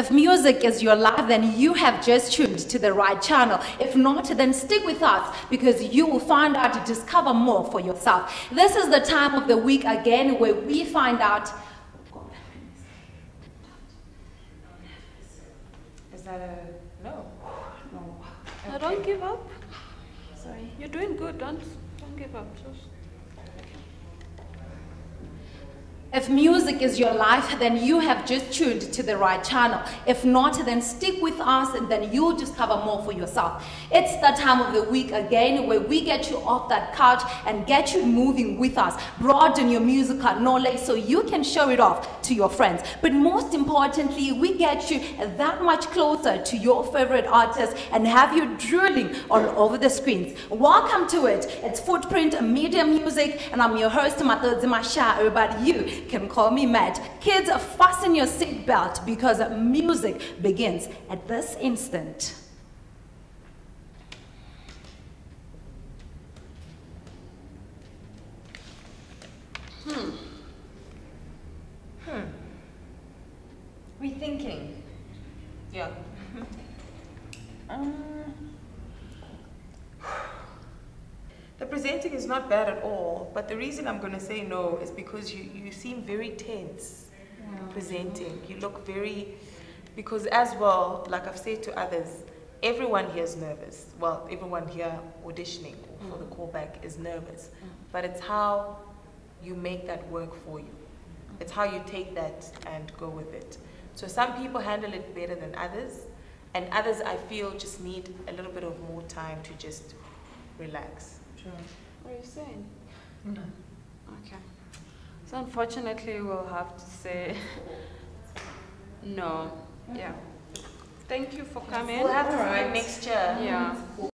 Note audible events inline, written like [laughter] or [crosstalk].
If music is your life, then you have just tuned to the right channel. If not, then stick with us because you will find out to discover more for yourself. This is the time of the week again where we find out. Is that a no? No. No, don't give up. Sorry. You're doing good. Don't don't give up. Just If music is your life, then you have just tuned to the right channel. If not, then stick with us and then you'll discover more for yourself. It's the time of the week again where we get you off that couch and get you moving with us. Broaden your musical knowledge so you can show it off to your friends. But most importantly, we get you that much closer to your favorite artist and have you drooling all over the screens. Welcome to it. It's Footprint Media Music and I'm your host, Matodzi Masha, but you can call me Matt. Kids, fasten your seatbelt because music begins at this instant. Hmm. Hmm. Rethinking. Yeah. [laughs] um, the presenting is not bad at all, but the reason I'm going to say no is because you, you seem very tense presenting. You look very, because as well, like I've said to others, everyone here is nervous. Well, everyone here auditioning for the mm. callback is nervous, mm. but it's how you make that work for you. It's how you take that and go with it. So some people handle it better than others, and others I feel just need a little bit of more time to just relax. What are you saying? No. Okay. So unfortunately, we'll have to say [laughs] no. Yeah. Thank you for coming. We'll have to you next year. Yeah.